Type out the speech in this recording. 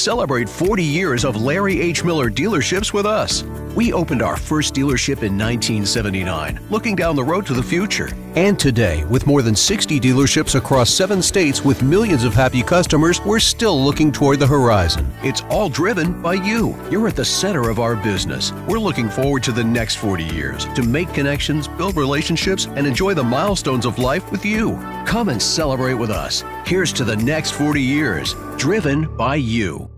Celebrate 40 years of Larry H. Miller dealerships with us. We opened our first dealership in 1979, looking down the road to the future. And today, with more than 60 dealerships across seven states with millions of happy customers, we're still looking toward the horizon. It's all driven by you. You're at the center of our business. We're looking forward to the next 40 years to make connections, build relationships, and enjoy the milestones of life with you. Come and celebrate with us. Here's to the next 40 years, driven by you.